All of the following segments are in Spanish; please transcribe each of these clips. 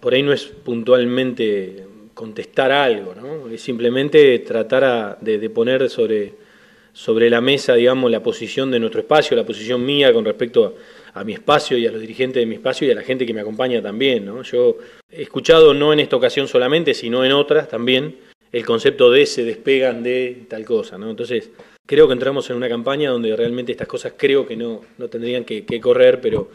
por ahí no es puntualmente contestar algo, ¿no? Es simplemente tratar de, poner sobre, sobre la mesa, digamos, la posición de nuestro espacio, la posición mía con respecto a, mi espacio y a los dirigentes de mi espacio y a la gente que me acompaña también, ¿no? Yo he escuchado, no en esta ocasión solamente, sino en otras también, el concepto de se despegan de tal cosa, ¿no? Entonces, creo que entramos en una campaña donde realmente estas cosas creo que no, no tendrían que correr, pero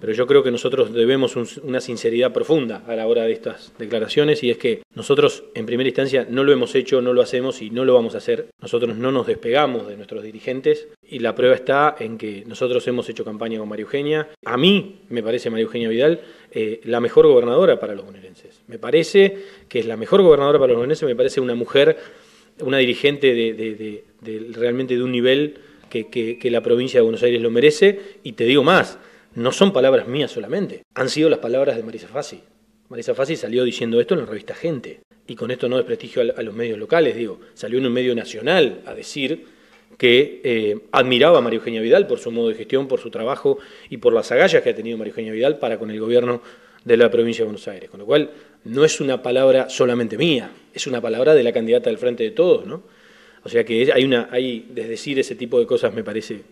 pero yo creo que nosotros debemos una sinceridad profunda a la hora de estas declaraciones y es que nosotros en primera instancia no lo hemos hecho, no lo hacemos y no lo vamos a hacer. Nosotros no nos despegamos de nuestros dirigentes y la prueba está en que nosotros hemos hecho campaña con María Eugenia. A mí me parece María Eugenia Vidal eh, la mejor gobernadora para los bonaerenses. Me parece que es la mejor gobernadora para los bonaerenses, me parece una mujer, una dirigente de, realmente de un nivel que, que la provincia de Buenos Aires lo merece y te digo más no son palabras mías solamente, han sido las palabras de Marisa Fassi. Marisa Fassi salió diciendo esto en la revista Gente, y con esto no desprestigio a, los medios locales, digo, salió en un medio nacional a decir que eh, admiraba a María Eugenia Vidal por su modo de gestión, por su trabajo y por las agallas que ha tenido María Eugenia Vidal para con el gobierno de la provincia de Buenos Aires. Con lo cual, no es una palabra solamente mía, es una palabra de la candidata del Frente de Todos, ¿no? O sea que hay una, hay, desde decir ese tipo de cosas me parece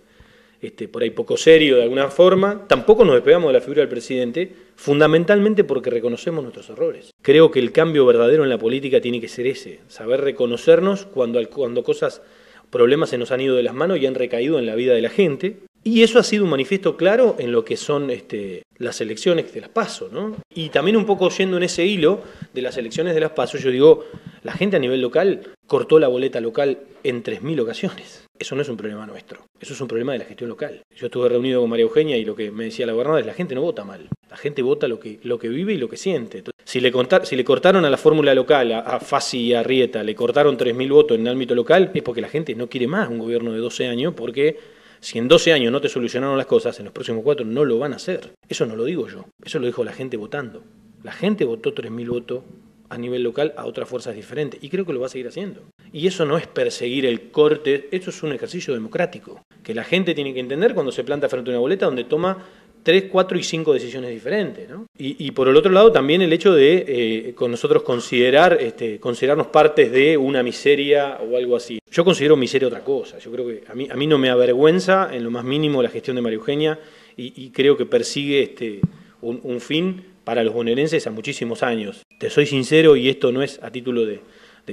este, por ahí poco serio de alguna forma. Tampoco nos despegamos de la figura del presidente, fundamentalmente porque reconocemos nuestros errores. Creo que el cambio verdadero en la política tiene que ser ese, saber reconocernos cuando, cuando cosas, problemas se nos han ido de las manos y han recaído en la vida de la gente. Y eso ha sido un manifiesto claro en lo que son este, las elecciones de las PASO, ¿no? Y también un poco yendo en ese hilo de las elecciones de las PASO, yo digo, la gente a nivel local cortó la boleta local en 3.000 ocasiones. Eso no es un problema nuestro, eso es un problema de la gestión local. Yo estuve reunido con María Eugenia y lo que me decía la gobernadora es la gente no vota mal, la gente vota lo que, lo que vive y lo que siente. si, le si le cortaron a la fórmula local, a, a y a Rieta, le cortaron 3.000 votos en el ámbito local, es porque la gente no quiere más un gobierno de 12 años, porque si en 12 años no te solucionaron las cosas, en los próximos cuatro no lo van a hacer. Eso no lo digo yo, eso lo dijo la gente votando. La gente votó 3.000 votos a nivel local a otras fuerzas diferentes. Y creo que lo va a seguir haciendo. Y eso no es perseguir el corte, eso es un ejercicio democrático, que la gente tiene que entender cuando se planta frente a una boleta donde toma tres, cuatro y cinco decisiones diferentes. ¿no? Y, por el otro lado también el hecho de eh, con nosotros considerar, este, considerarnos partes de una miseria o algo así. Yo considero miseria otra cosa. Yo creo que a mí, a mí no me avergüenza en lo más mínimo la gestión de María Eugenia y, creo que persigue este, un, fin para los bonaerenses a muchísimos años. Te soy sincero y esto no es a título de,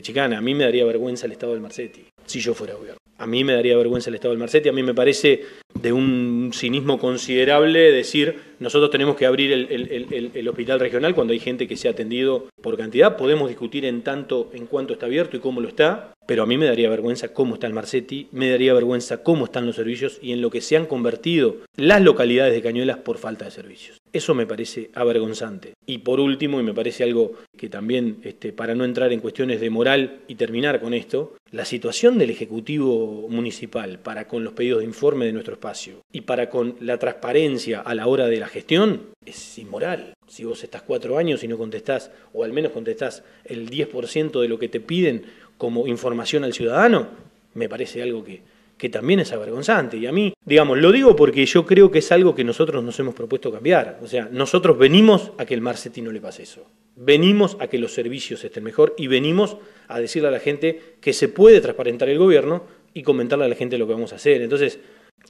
chicana, a mí me daría vergüenza el estado del Marcetti, si yo fuera gobierno. A mí me daría vergüenza el estado del Marcetti, a mí me parece de un cinismo considerable decir nosotros tenemos que abrir el, hospital regional cuando hay gente que se ha atendido por cantidad, podemos discutir en tanto en cuánto está abierto y cómo lo está, pero a mí me daría vergüenza cómo está el Marcetti, me daría vergüenza cómo están los servicios y en lo que se han convertido las localidades de Cañuelas por falta de servicios. Eso me parece avergonzante. Y por último, y me parece algo que también, este, para no entrar en cuestiones de moral y terminar con esto, la situación del Ejecutivo Municipal para con los pedidos de informe de nuestro espacio y para con la transparencia a la hora de la gestión es inmoral. Si vos estás cuatro años y no contestás, o al menos contestás el 10% de lo que te piden como información al ciudadano, me parece algo que, que también es avergonzante. Y a mí, digamos, lo digo porque yo creo que es algo que nosotros nos hemos propuesto cambiar. O sea, nosotros venimos a que el Marcetti no le pase eso. Venimos a que los servicios estén mejor y venimos a decirle a la gente que se puede transparentar el gobierno y comentarle a la gente lo que vamos a hacer. Entonces,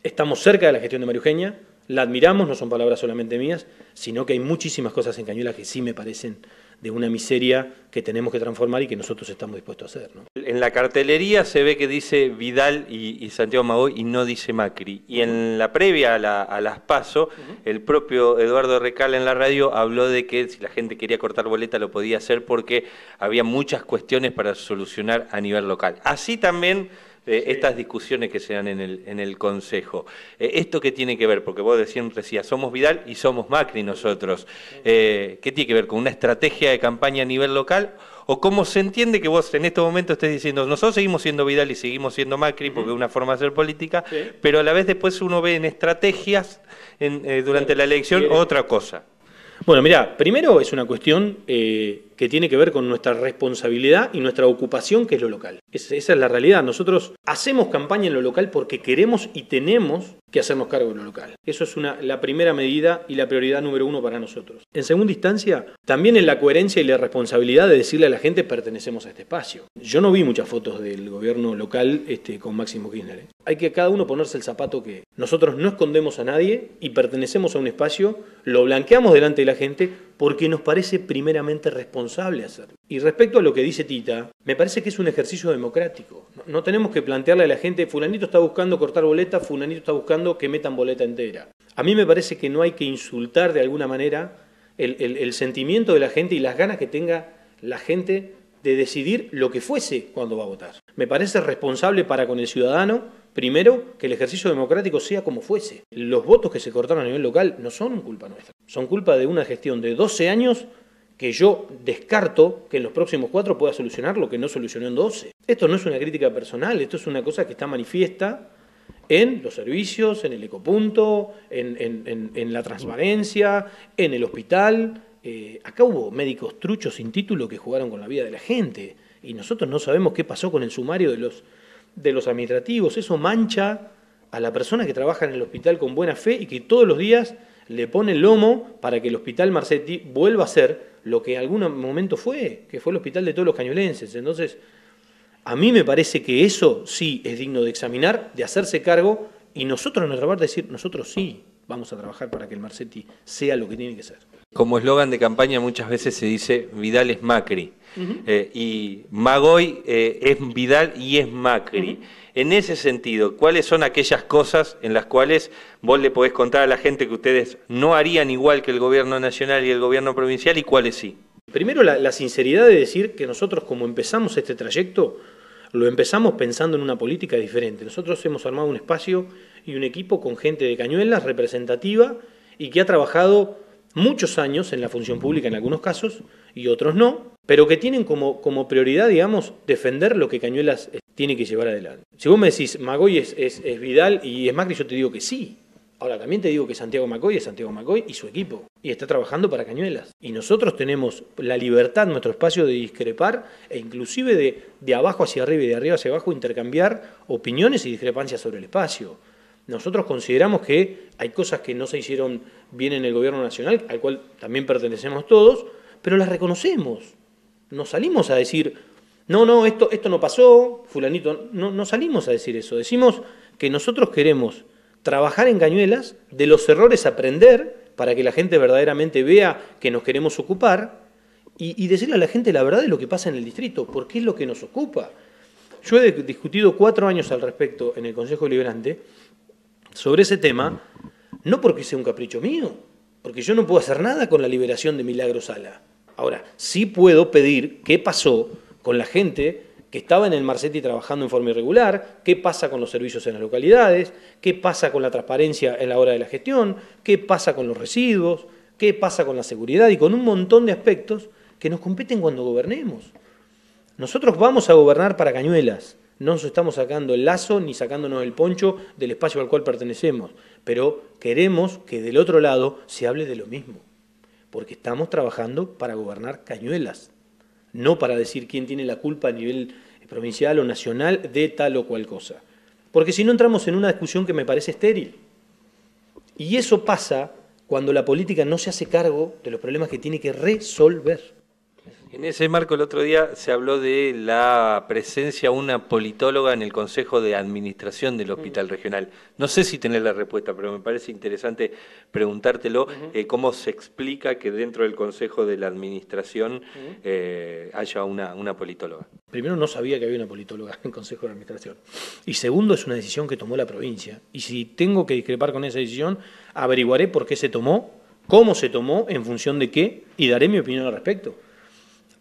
estamos cerca de la gestión de María Eugenia, la admiramos, no son palabras solamente mías, sino que hay muchísimas cosas en Cañuelas que sí me parecen de una miseria que tenemos que transformar y que nosotros estamos dispuestos a hacer. En la cartelería se ve que dice Vidal y, Santiago Magoy y no dice Macri. Y en la previa a, las PASO, el propio Eduardo Recal en la radio habló de que si la gente quería cortar boleta lo podía hacer porque había muchas cuestiones para solucionar a nivel local. Así también eh, estas discusiones que se dan en el, en el Consejo. Eh, ¿Esto qué tiene que ver? Porque vos siempre decías, somos Vidal y somos Macri nosotros. Eh, ¿Qué tiene que ver con una estrategia de campaña a nivel local? ¿O cómo se entiende que vos en este momento estés diciendo, nosotros seguimos siendo Vidal y seguimos siendo Macri porque es una forma de hacer política, pero a la vez después uno ve en estrategias durante la elección otra cosa? Bueno, mira, primero es una cuestión que tiene que ver con nuestra responsabilidad y nuestra ocupación, que es lo local. esa es la realidad. Nosotros hacemos campaña en lo local porque queremos y tenemos que hacernos cargo de lo local. Eso es una, la primera medida y la prioridad número uno para nosotros. En segunda instancia, también en la coherencia y la responsabilidad de decirle a la gente pertenecemos a este espacio. Yo no vi muchas fotos del gobierno local este, con Máximo Kirchner. ¿eh? Hay que cada uno ponerse el zapato que nosotros no escondemos a nadie y pertenecemos a un espacio, lo blanqueamos delante de la gente porque nos parece primeramente responsable hacerlo. Y respecto a lo que dice Tita, me parece que es un ejercicio democrático. No, tenemos que plantearle a la gente, fulanito está buscando cortar boleta, fulanito está buscando que metan boleta entera. A mí me parece que no hay que insultar de alguna manera el, sentimiento de la gente y las ganas que tenga la gente de decidir lo que fuese cuando va a votar. Me parece responsable para con el ciudadano, primero, que el ejercicio democrático sea como fuese. Los votos que se cortaron a nivel local no son culpa nuestra, son culpa de una gestión de 12 años que yo descarto que en los próximos cuatro pueda solucionar lo que no solucionó en 12. Esto no es una crítica personal, esto es una cosa que está manifiesta en los servicios, en el ecopunto, en, la transparencia, en el hospital. Eh, acá hubo médicos truchos sin título que jugaron con la vida de la gente y nosotros no sabemos qué pasó con el sumario de los, de los administrativos. Eso mancha a la persona que trabaja en el hospital con buena fe y que todos los días le pone el lomo para que el hospital Marcetti vuelva a ser lo que en algún momento fue, que fue el hospital de todos los cañolenses. Entonces, a mí me parece que eso sí es digno de examinar, de hacerse cargo y nosotros en nuestra parte decir, nosotros sí vamos a trabajar para que el Marcetti sea lo que tiene que ser. Como eslogan de campaña muchas veces se dice Vidal es Macri eh, y Magoy eh, es Vidal y es Macri. En ese sentido, ¿cuáles son aquellas cosas en las cuales vos le podés contar a la gente que ustedes no harían igual que el gobierno nacional y el gobierno provincial y cuáles sí? Primero, la, sinceridad de decir que nosotros como empezamos este trayecto, lo empezamos pensando en una política diferente. Nosotros hemos armado un espacio y un equipo con gente de Cañuelas representativa y que ha trabajado muchos años en la función pública en algunos casos y otros no, pero que tienen como, como prioridad, digamos, defender lo que Cañuelas eh, tiene que llevar adelante. Si vos me decís, Magoy es, es, Vidal y es Macri, yo te digo que sí. Ahora, también te digo que Santiago Macoy es Santiago Macoy y su equipo. Y está trabajando para Cañuelas. Y nosotros tenemos la libertad, nuestro espacio de discrepar e inclusive de, de abajo hacia arriba y de arriba hacia abajo intercambiar opiniones y discrepancias sobre el espacio. Nosotros consideramos que hay cosas que no se hicieron bien en el gobierno nacional, al cual también pertenecemos todos, pero las reconocemos. Nos salimos a decir, no, no, esto, esto no pasó, fulanito, no, no salimos a decir eso. Decimos que nosotros queremos trabajar en Cañuelas, de los errores aprender, para que la gente verdaderamente vea que nos queremos ocupar, y, y decirle a la gente la verdad de lo que pasa en el distrito, porque es lo que nos ocupa. Yo he discutido cuatro años al respecto en el Consejo Liberante sobre ese tema, no porque sea un capricho mío, porque yo no puedo hacer nada con la liberación de Milagro Sala. Ahora, sí puedo pedir qué pasó con la gente que estaba en el Marcetti trabajando en forma irregular, qué pasa con los servicios en las localidades, qué pasa con la transparencia en la hora de la gestión, qué pasa con los residuos, qué pasa con la seguridad y con un montón de aspectos que nos competen cuando gobernemos. Nosotros vamos a gobernar para Cañuelas, no nos estamos sacando el lazo ni sacándonos el poncho del espacio al cual pertenecemos, pero queremos que del otro lado se hable de lo mismo, porque estamos trabajando para gobernar cañuelas, no para decir quién tiene la culpa a nivel provincial o nacional de tal o cual cosa, porque si no entramos en una discusión que me parece estéril. Y eso pasa cuando la política no se hace cargo de los problemas que tiene que resolver. En ese marco el otro día se habló de la presencia de una politóloga en el Consejo de Administración del Hospital mm. Regional. No sé si tenés la respuesta, pero me parece interesante preguntártelo, eh, cómo se explica que dentro del Consejo de la Administración eh, haya una, una politóloga. Primero no sabía que había una politóloga en el Consejo de Administración. Y segundo, es una decisión que tomó la provincia. Y si tengo que discrepar con esa decisión, averiguaré por qué se tomó, cómo se tomó, en función de qué, y daré mi opinión al respecto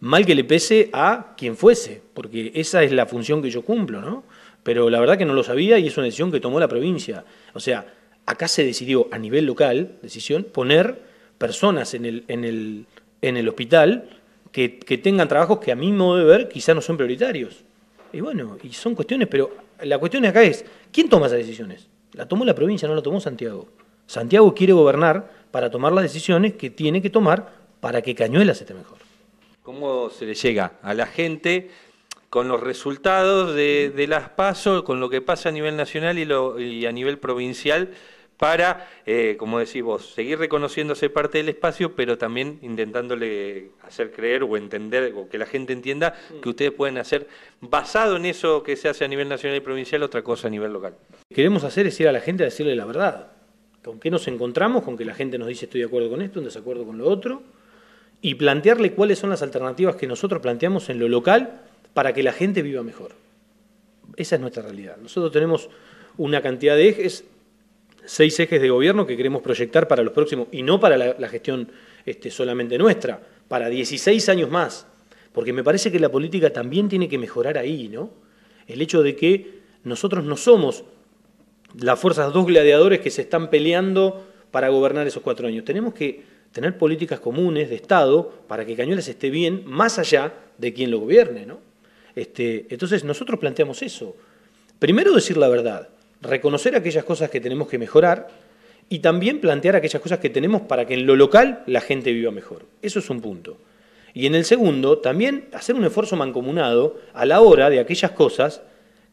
mal que le pese a quien fuese, porque esa es la función que yo cumplo, ¿no? Pero la verdad que no lo sabía y es una decisión que tomó la provincia. O sea, acá se decidió a nivel local, decisión, poner personas en el, hospital que, tengan trabajos que a mi modo de ver quizás no son prioritarios. Y bueno, y son cuestiones, pero la cuestión acá es, ¿quién toma esas decisiones? La tomó la provincia, no la tomó Santiago. Santiago quiere gobernar para tomar las decisiones que tiene que tomar para que Cañuelas esté mejor. ¿Cómo se le llega a la gente con los resultados de, las pasos, con lo que pasa a nivel nacional y, a nivel provincial? para, eh, como decís vos, seguir reconociéndose parte del espacio, pero también intentándole hacer creer o entender, o que la gente entienda que ustedes pueden hacer, basado en eso que se hace a nivel nacional y provincial, otra cosa a nivel local. Lo que queremos hacer es ir a la gente a decirle la verdad. ¿Con qué nos encontramos? Con que la gente nos dice estoy de acuerdo con esto, en desacuerdo con lo otro, y plantearle cuáles son las alternativas que nosotros planteamos en lo local para que la gente viva mejor. Esa es nuestra realidad. Nosotros tenemos una cantidad de ejes seis ejes de gobierno que queremos proyectar para los próximos, y no para la, gestión este, solamente nuestra, para 16 años más, porque me parece que la política también tiene que mejorar ahí, ¿no? El hecho de que nosotros no somos las fuerzas dos gladiadores que se están peleando para gobernar esos cuatro años. Tenemos que tener políticas comunes de Estado para que Cañuelas esté bien más allá de quien lo gobierne, ¿no? Este, entonces nosotros planteamos eso. Primero decir la verdad, reconocer aquellas cosas que tenemos que mejorar y también plantear aquellas cosas que tenemos para que en lo local la gente viva mejor. Eso es un punto. Y en el segundo, también hacer un esfuerzo mancomunado a la hora de aquellas cosas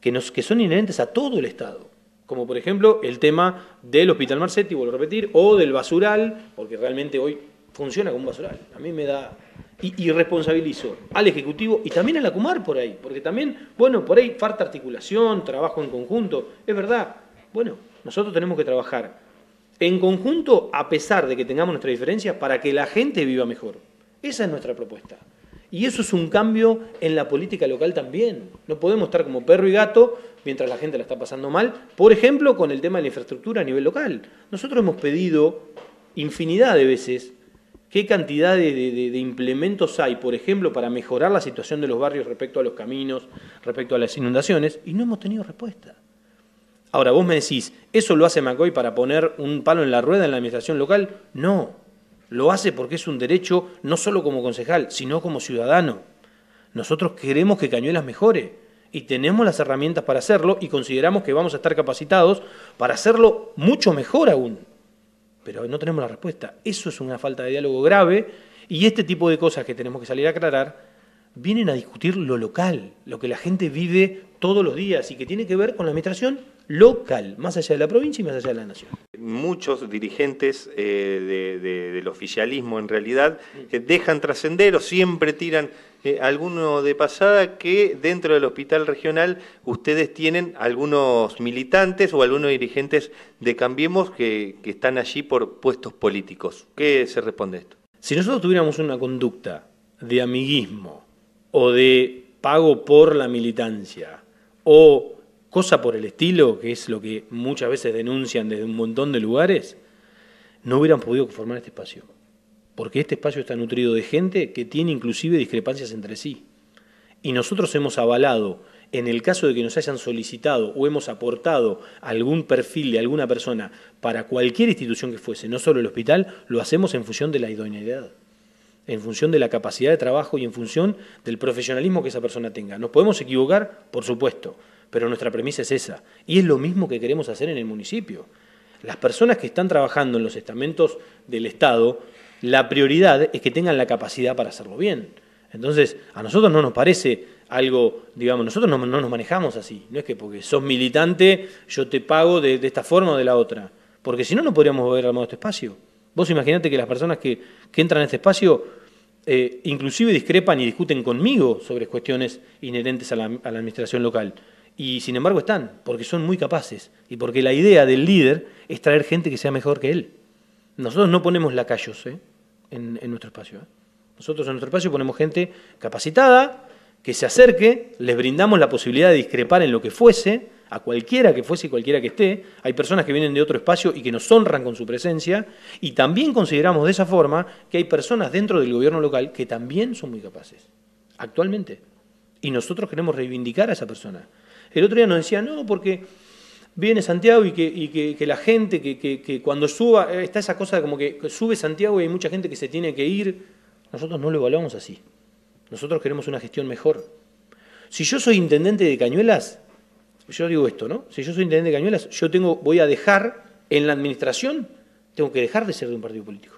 que, nos, que son inherentes a todo el Estado. Como por ejemplo el tema del Hospital Marcetti, vuelvo a repetir, o del basural, porque realmente hoy funciona como un basural. A mí me da y, responsabilizo al Ejecutivo y también a la Comar por ahí, porque también, bueno, por ahí falta articulación, trabajo en conjunto, es verdad. Bueno, nosotros tenemos que trabajar en conjunto a pesar de que tengamos nuestras diferencias para que la gente viva mejor. Esa es nuestra propuesta. Y eso es un cambio en la política local también. No podemos estar como perro y gato mientras la gente la está pasando mal, por ejemplo, con el tema de la infraestructura a nivel local. Nosotros hemos pedido infinidad de veces qué cantidad de, implementos hay, por ejemplo, para mejorar la situación de los barrios respecto a los caminos, respecto a las inundaciones, y no hemos tenido respuesta. Ahora, vos me decís, ¿eso lo hace McCoy para poner un palo en la rueda en la administración local? No, lo hace porque es un derecho no solo como concejal, sino como ciudadano. Nosotros queremos que Cañuelas mejore y tenemos las herramientas para hacerlo y consideramos que vamos a estar capacitados para hacerlo mucho mejor aún pero no tenemos la respuesta. Eso es una falta de diálogo grave y este tipo de cosas que tenemos que salir a aclarar vienen a discutir lo local, lo que la gente vive todos los días y que tiene que ver con la administración local, más allá de la provincia y más allá de la nación. Muchos dirigentes eh, del oficialismo en realidad eh, dejan trascender o siempre tiran eh, alguno de pasada que dentro del hospital regional ustedes tienen algunos militantes o algunos dirigentes de Cambiemos que, que están allí por puestos políticos. ¿Qué se responde a esto? Si nosotros tuviéramos una conducta de amiguismo o de pago por la militancia o cosa por el estilo, que es lo que muchas veces denuncian desde un montón de lugares, no hubieran podido formar este espacio. Porque este espacio está nutrido de gente que tiene inclusive discrepancias entre sí. Y nosotros hemos avalado, en el caso de que nos hayan solicitado o hemos aportado algún perfil de alguna persona para cualquier institución que fuese, no solo el hospital, lo hacemos en función de la idoneidad en función de la capacidad de trabajo y en función del profesionalismo que esa persona tenga. ¿Nos podemos equivocar? Por supuesto, pero nuestra premisa es esa. Y es lo mismo que queremos hacer en el municipio. Las personas que están trabajando en los estamentos del Estado, la prioridad es que tengan la capacidad para hacerlo bien. Entonces, a nosotros no nos parece algo, digamos, nosotros no, nos manejamos así. No es que porque sos militante yo te pago de, esta forma o de la otra. Porque si no, no podríamos haber armado este espacio. Vos imaginate que las personas que, entran a este espacio eh, inclusive discrepan y discuten conmigo sobre cuestiones inherentes a la administración local. Y sin embargo están, porque son muy capaces y porque la idea del líder es traer gente que sea mejor que él. Nosotros no ponemos lacayos ¿eh? en, nuestro espacio. ¿eh? Nosotros en nuestro espacio ponemos gente capacitada, que se acerque, les brindamos la posibilidad de discrepar en lo que fuese, a cualquiera que fuese y cualquiera que esté. Hay personas que vienen de otro espacio y que nos honran con su presencia. Y también consideramos de esa forma que hay personas dentro del gobierno local que también son muy capaces, actualmente. Y nosotros queremos reivindicar a esa persona. El otro día nos decía, no, porque viene Santiago y que, que, la gente, que, cuando suba, eh, está esa cosa como que sube Santiago y hay mucha gente que se tiene que ir. Nosotros no lo evaluamos así. Nosotros queremos una gestión mejor. Si yo soy intendente de Cañuelas, yo digo esto, ¿no? Si yo soy intendente de Cañuelas, yo tengo, voy a dejar en la administración, tengo que dejar de ser de un partido político.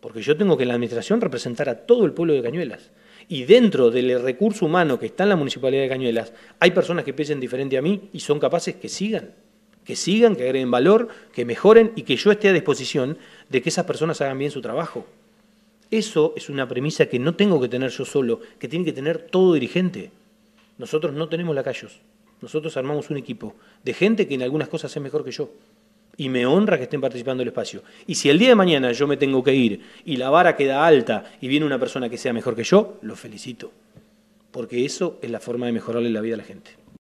porque yo tengo que en la administración representar a todo el pueblo de Cañuelas. Y dentro del recurso humano que está en la Municipalidad de Cañuelas, hay personas que piensen diferente a mí y son capaces que sigan, que sigan, que agreguen valor, que mejoren y que yo esté a disposición de que esas personas hagan bien su trabajo. Eso es una premisa que no tengo que tener yo solo, que tiene que tener todo dirigente. Nosotros no tenemos lacayos, nosotros armamos un equipo de gente que en algunas cosas es mejor que yo y me honra que estén participando del espacio. Y si el día de mañana yo me tengo que ir y la vara queda alta y viene una persona que sea mejor que yo, lo felicito. Porque eso es la forma de mejorarle la vida a la gente.